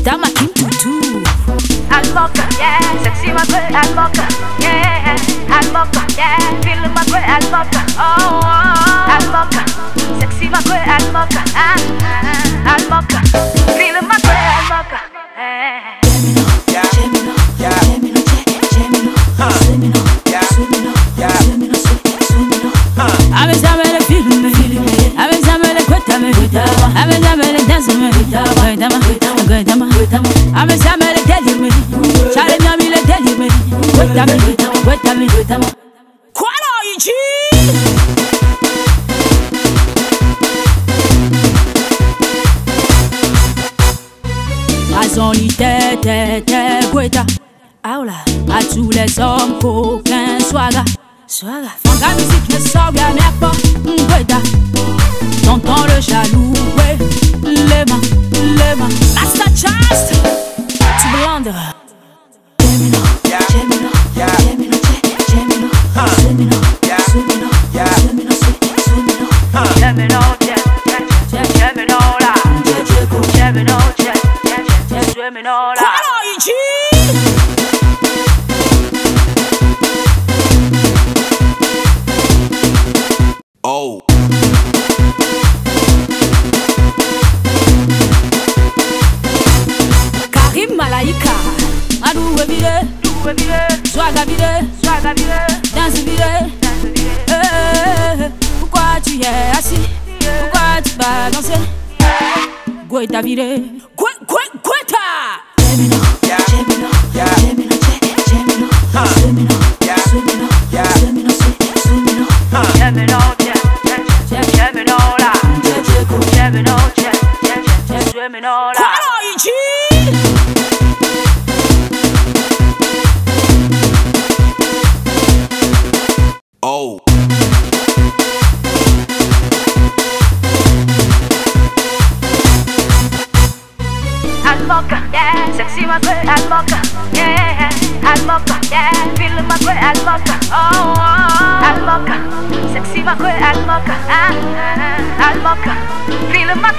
Gweta ma Kim Tutu Almoka, yeah, sexy my girl, Almoka, yeah, Almoka, yeah, feel my girl, Almoka, oh, oh, Almoka, sexy my girl, Almoka, ah, ah, Almoka, feel my girl, Almoka, eh. Amezamele filme Amezamele kwetame Amezamele danseme Gwetama Gwetama Wait a minute, wait a minute, te Aula les hommes coquins swaga. Swaga. Fanga musique ne sauve la mère pas Oh. Karim Malaika, Adoué Vire, Doué Vire, Vire, Vire, Danse pourquoi tu es assis? Pourquoi tu balances? Goïta Vire, Goïta Gwe, gwe, Yeah, sexy my girl, Almoka, yeah, Almoka, yeah, feel my girl, Almoka, oh, oh, Almoka, sexy my girl, Almoka, ah, ah, Almoka, feel my